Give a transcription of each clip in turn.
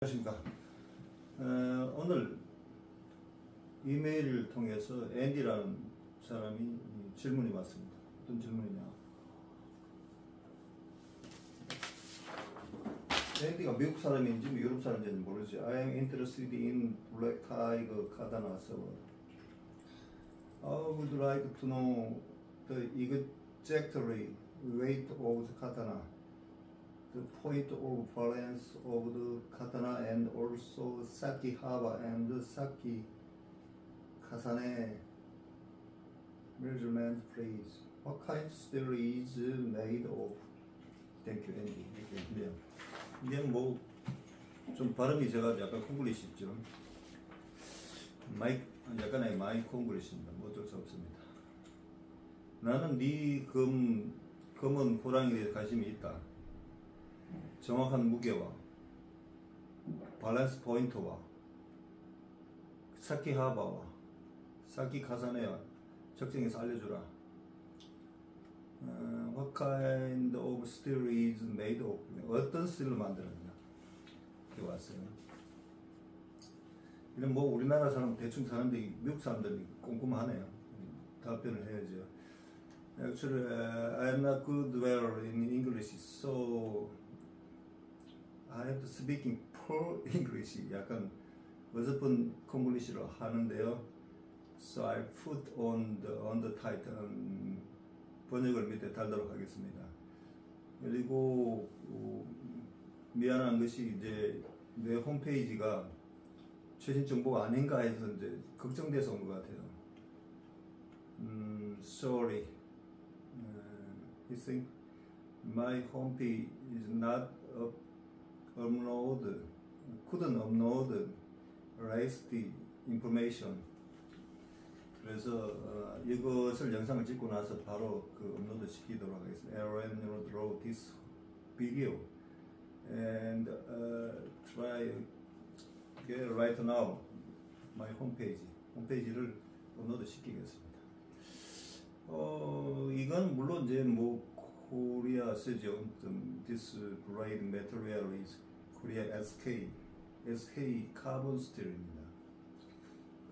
안녕하십니까. 어, 오늘 이메일을 통해서 앤디라는 사람이 질문이 왔습니다. 어떤 질문이냐. 앤디가 미국 사람인지 뭐 유럽 사람인지 모르지. I am interested in black tiger sword. I would like to know the exact weight of the katana. The point of balance of the katana and also saki haba and saki kasane measurement please. What kind steel is made of? Thank you, Andy. 네. 이게 뭐좀 발음이 제가 약간 콩글리시죠. 마이 약간의 마이 콩글리시입니다. 뭐 어쩔 수 없습니다. 나는 네금 검은 호랑이에 관심이 있다. 정확한 무게와 밸런스 포인트와 사키 하바와 사키 가산에와 적정해서 알려주라. 어, what kind of steel is made of? 어떤 스틸을 만들었냐? 이렇게 왔어요. 이런 뭐 우리나라 사람 대충 사는데 미국 사람들이 꼼꼼하네요. 답변을 해야죠. Actually, uh, I'm not good well in English, so I have to speaking poor English. 약간 어설픈 콩글리시로 하는데요. So I put on the on the title 음, 번역을 밑에 달도록 하겠습니다. 그리고 어, 미안한 것이 이제 내 홈페이지가 최신 정보가 아닌가 해서 이제 걱정돼서 온 것 같아요. 음, sorry. Uh, he think my homepage is not up, upload, couldn't upload rest information. 그래서 어, 이것을 영상을 찍고 나서 바로 그 업로드 시키도록 하겠습니다. Aaron wrote this video and uh, try get right now my homepage 홈페이지를 업로드 시키겠습니다. 어 이건 물론 이제 뭐 코리아 쓰죠. This grade material is Korea SK SK 카본 스틸입니다.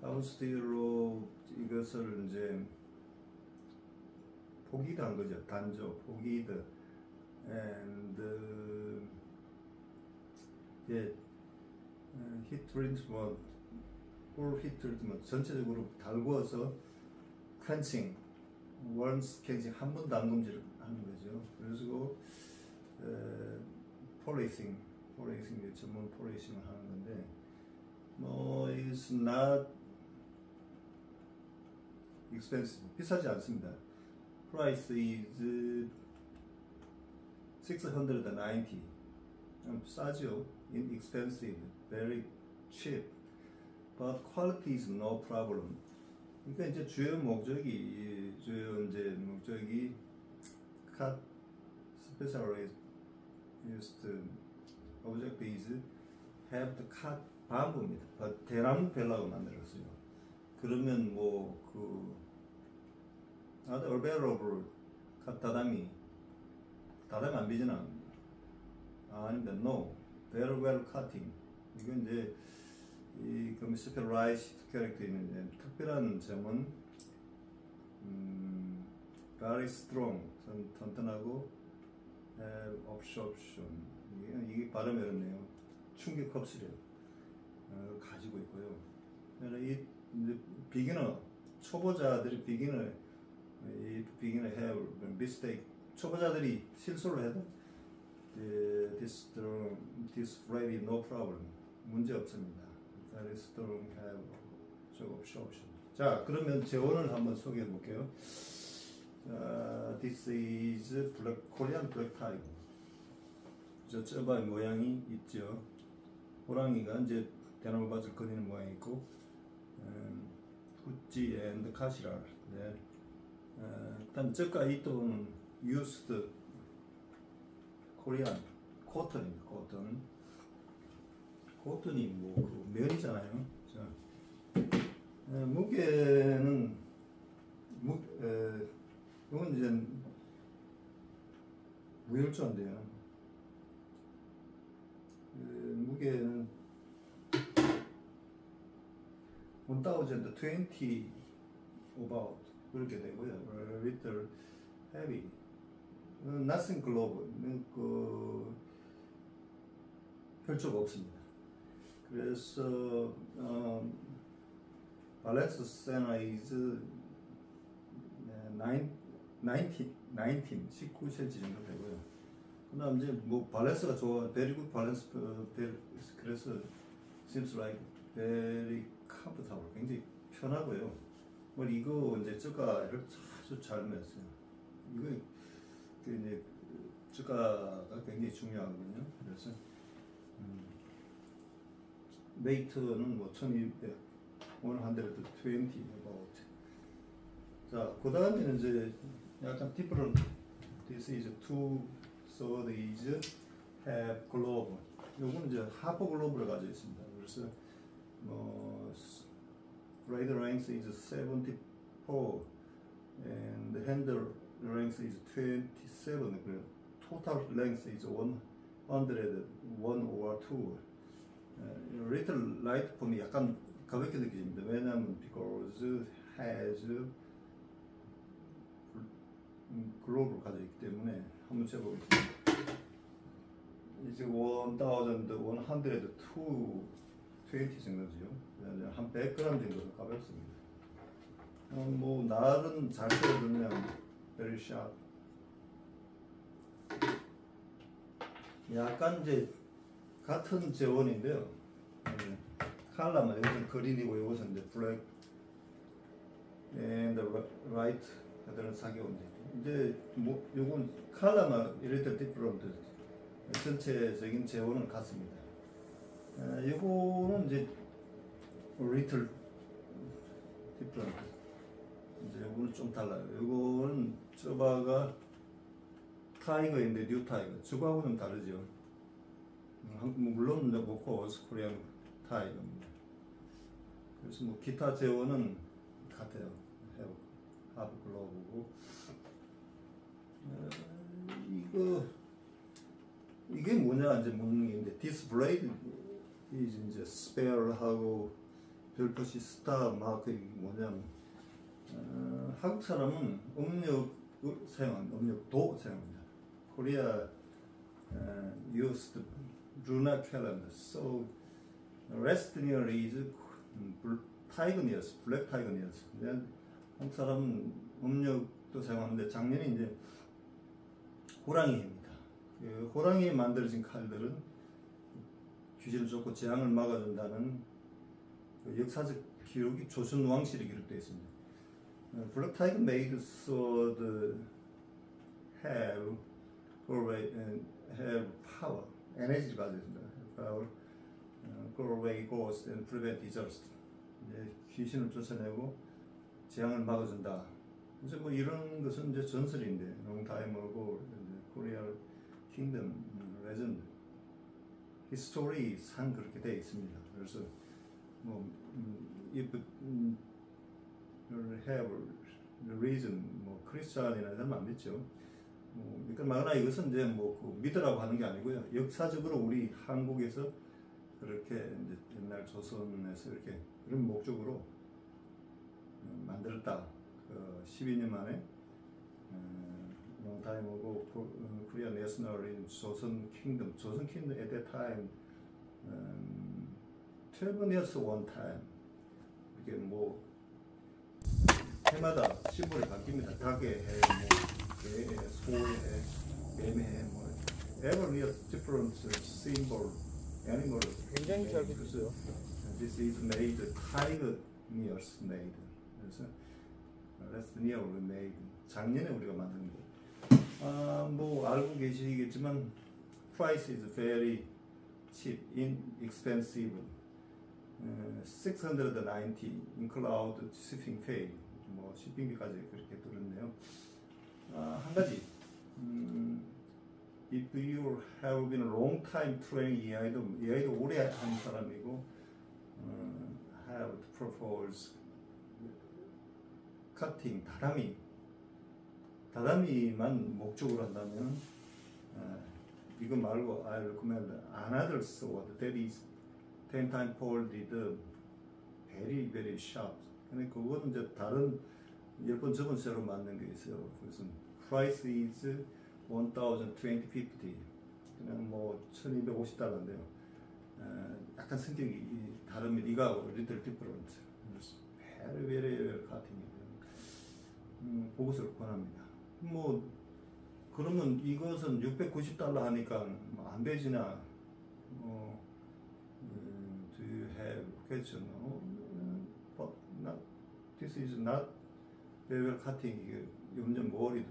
카본 스틸로 이것을 이제 forged 한 거죠. 단조 forged and 예 heat treatment all heat treatment 전체적으로 달구어서 quenching once quenching 한 번 담금질을 하는 거죠. 그래서 에, polishing polishing 전문 polishing을 하는 건데 뭐 it's not expensive 비싸지 않습니다. price is 690 싸죠. inexpensive, very cheap. But quality is no problem. 그러니까 이제 주요 목적이 주요 이제 목적이 cut specialized object is have to cut bambu입니다. 대나무 벨라고 만들었어요. 그러면 뭐그 available cut 다다미 다다미 안 비지나 아, 아닙니다. No. Very well cutting. 이건 이제 이 그럼 스펠라이즈 캐릭터에 있는 특별한 점은 음, very strong, 튼, 튼튼하고 have absorption. 발음이 어렵네요. 충격 흡수력 어, 가지고 있고요. 이 비기너 초보자들이 비기너 이 비기너 have mistake 초보자들이 실수를 해도 this strong, this really no problem. 문제 없습니다. Very strong have job option. 자, 그러면 재원을 한번 소개해 볼게요. 자, this is black, Korean black tiger. 저 쩌바의 모양이 있죠. 호랑이가 이제 대나무 밭을 거니는 모양이 있고, 음, 후지 and 카시라. 네. 어, 일단 저가 이또는 used 코리안 코튼입니다. 코튼. 코튼이 뭐그 면이잖아요. 자, 에, 무게는 무, 에, 이건 이제 무혈조인데요. 그게 1020 about 그렇게 되고요. A little heavy. Nothing globe. 그 별적 없습니다. 그래서 어, 발렌스 세나 is 9, 19, 19cm 정도 되고요. 그다음 이제 뭐 밸런스가 좋아, very good balance, 어, 그래서 seems like very comfortable, 굉장히 편하고요. 뭐 이거 이제 저가를 아주 잘 맸어요. 이거 그 이제 저가가 굉장히 중요하거든요. 그래서 음, 웨이트는 뭐 1200, 오늘 한 대로 20 about. 자, 그 다음에는 이제 약간 different. This is two, so is have glove. 요거는 이제 하프 글로브를 가지고 있습니다. 그래서 뭐 blade length is 74 and handle length is 27. 그래요. total length is 100, 1 or 2. 어, little light 폼이 약간 가볍게 느껴집니다. 왜냐하면 because has 음, 글로브를 가지고 있기 때문에 한번 재보겠습니다. 이제 1100, 220 정도죠. 그다음에 한 100g 정도 가볍습니다. 어, 뭐 날은 잘 떨어지면 very sharp. 약간 이제 같은 재원인데요. 네. 칼라만 여기서 그린이고 여기서 이제 블랙 and right 그들은 사기온데 이제 뭐 요건 칼라만 이럴 디프런트 전체적인 재원은 같습니다. 아, 요거는 이제 리틀 디프런트 이제 요거는 좀 달라요. 요거는 저바가 타이거인데 뉴 타이거 저거하고는 다르죠. 물론 모코 스코리안 타이거입니다. 그래서 뭐 기타 재원은 같아요. 하브 글로브고 어, 이거 이게 뭐냐 이제 묻는 게 있는데 디스플레이 이제 스페어하고 별표시 star mark 이게 뭐냐면 어, 한국 사람은 음력을 사용한 음력도 사용합니다. Korea uh, used lunar calendar. So rest near is 블랙 타이거니어스. 근데 한국 사람은 음력도 사용하는데 작년에 이제 호랑이입니다. 그 호랑이 만들어진 칼들은 귀신을 쫓고 재앙을 막아준다는 그 역사적 기록이 조선 왕실에 기록되어 있습니다. 어, black tiger made have always have power, 에너지를 가지고 있습니다. power, 어, go away ghost and prevent disaster. 이제 귀신을 쫓아내고 재앙을 막아준다. 이제 뭐 이런 것은 이제 전설인데 long time ago Korea kingdom legend history 상 그렇게 되어 있습니다. 그래서 뭐 음, if 음, you have the reason 뭐 크리스찬이나 이런 안 믿죠. 뭐, 그러니까 말하나 이것은 이제 뭐 그 믿으라고 하는 게 아니고요. 역사적으로 우리 한국에서 그렇게 이제 옛날 조선에서 이렇게 그런 목적으로 어, 만들었다. 그 12년 만에 롱 타임하고 코리아 내셔널인 조선 킹덤, 조선 킹덤 at that time 음, 12 years one time 이게 뭐 해마다 symbol이 바뀝니다. 닭의 해, 뭐 개의 해, 소의 해, 뱀의 해, 뭐 every year different symbol, animal. 굉장히 잘 붙였어요. This is made tiger years made. 그래서 last year we made. 작년에 우리가 만든 거. 아, 뭐 알고 계시겠지만 price is very cheap, inexpensive. 어, 690 include shipping fee. 뭐 shipping비까지 그렇게 들었네요. 아, 한 가지. 음, if you have been a long time training EI도 EI도 오래 한 사람이고 어, have to propose cutting 다다미 다다미만 목적으로 한다면 어, 이거 말고 I recommend another sword that is ten times folded very very sharp. 근데 그거는 이제 다른 일본 저번 새로 만든 게 있어요. 그래서 price is 1,020, 그냥 뭐 1,250달러인데요. 어, 약간 성격이 이- 다릅니다. 이거하고 little different. very very cutting이에요. 음, 그것을 권합니다. 뭐 그러면 이것은 690달러 하니까 뭐안 되지나 어, 음, do you have question? 어, 음, but not, this is not very well cutting. 염전 worry,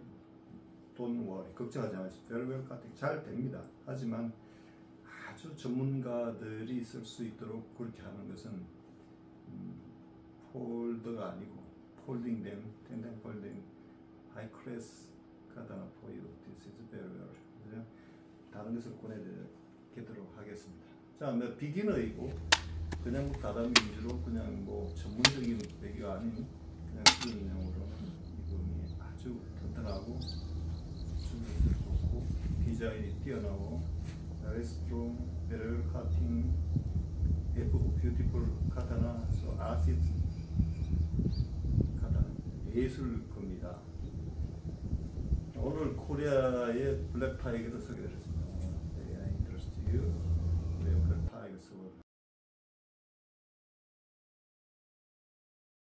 don't worry. 걱정하지 마세요. very well cutting 잘 됩니다. 하지만 아주 전문가들이 쓸 수 있도록 그렇게 하는 것은 음, 폴더가 아니고 폴딩 them, 텐덴 폴딩, high class 가다나 for you. This is. 그죠? 다른 것을 권해드리도록 하겠습니다. 자, 뭐 비기너이고 그냥 뭐 다다미 위주로 그냥 뭐 전문적인 배기가 아닌 그냥 수준용으로 이금이 아주 튼튼하고 수준이 좋고 디자인이 뛰어나고 strong, very well cutting, beautiful 카타나, artist 카타나 예술 겁니다. 오늘 코리아의 블랙 타이거를 소개드렸습니다. 네, I